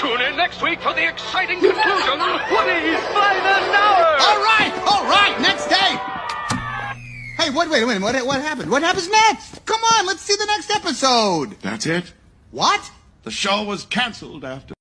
Tune in next week for the exciting conclusion, Woody's Finest Hour! All right, all right, next tape. Hey, what, wait, a minute, what, what happened? What happens next? Come on, let's see the next episode. That's it. What? The show was canceled after.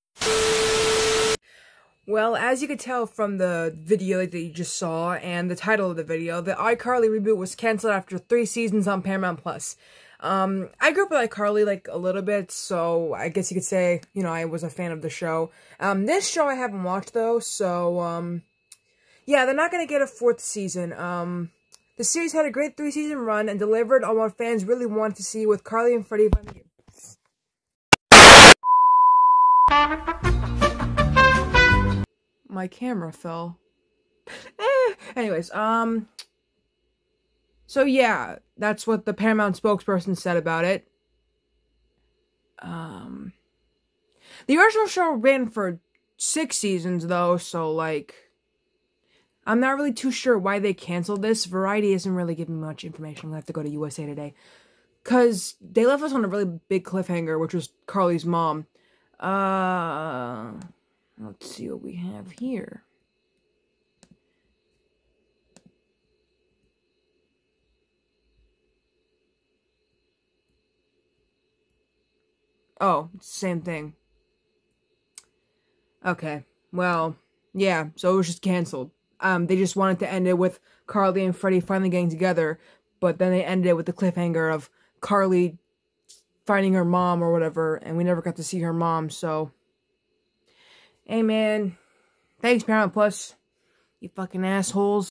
Well, as you could tell from the video that you just saw and the title of the video, the iCarly reboot was canceled after three seasons on Paramount Plus. Um, I grew up with iCarly like a little bit, so I guess you could say, you know, I was a fan of the show. Um, this show I haven't watched though, so um, yeah, they're not gonna get a fourth season. Um, the series had a great three season run and delivered on what fans really wanted to see with Carly and Freddie. My camera fell. eh. Anyways, um. So yeah, that's what the Paramount spokesperson said about it. Um. The original show ran for six seasons though, so like. I'm not really too sure why they canceled this. Variety isn't really giving much information. We'll have to go to USA Today. Because they left us on a really big cliffhanger, which was Carly's mom. Uh. Let's see what we have here. Oh, same thing. Okay. Well, yeah, so it was just canceled. Um, they just wanted to end it with Carly and Freddie finally getting together, but then they ended it with the cliffhanger of Carly finding her mom or whatever, and we never got to see her mom, so Hey man, thanks Paramount Plus, you fucking assholes.